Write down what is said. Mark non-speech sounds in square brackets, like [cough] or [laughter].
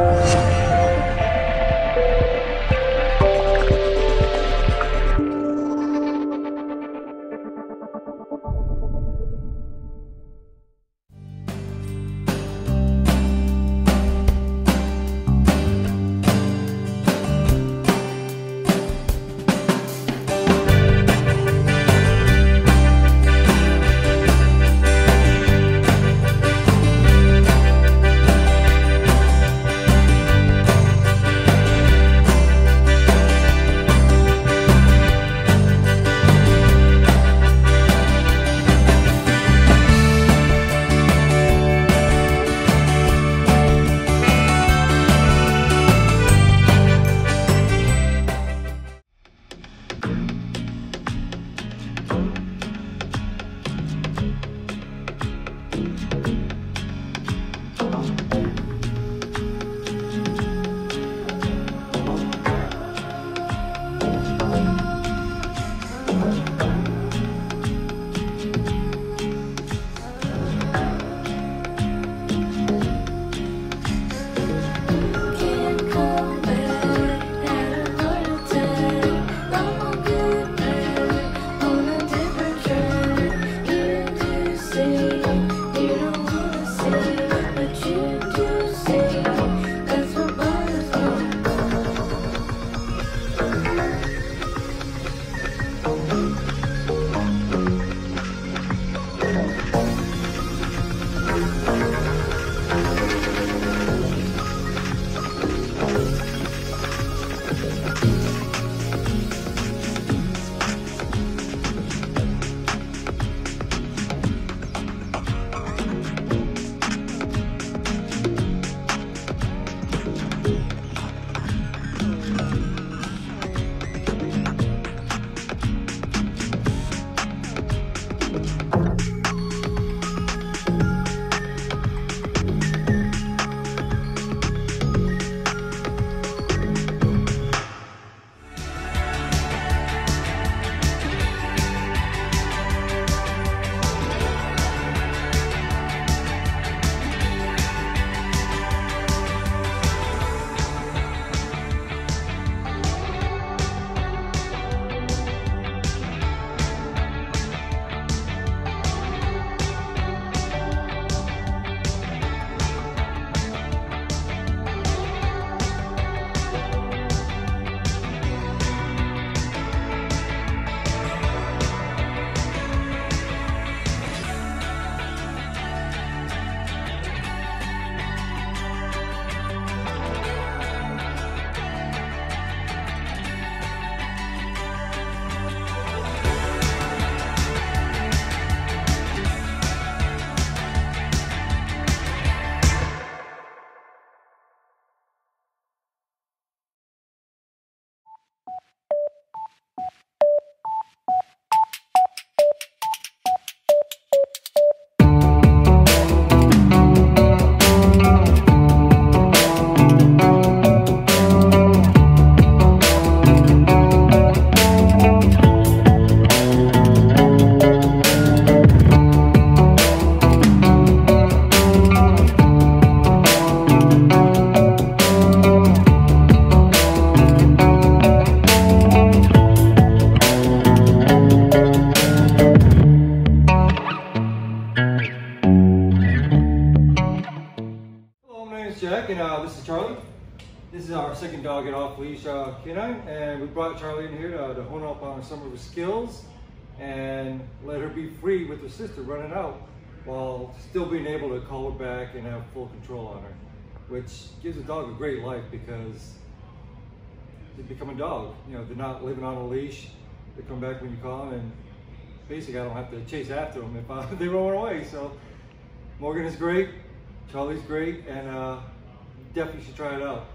Can't uh, this is Charlie. This is our second dog and off leash uh, canine, and we brought Charlie in here to, to hone up on some of her skills and let her be free with her sister running out while still being able to call her back and have full control on her, which gives a dog a great life because they become a dog. You know, they're not living on a leash. They come back when you call them, and basically I don't have to chase after them if uh, [laughs] they run away. So Morgan is great. Charlie's great, and uh, definitely should try it out.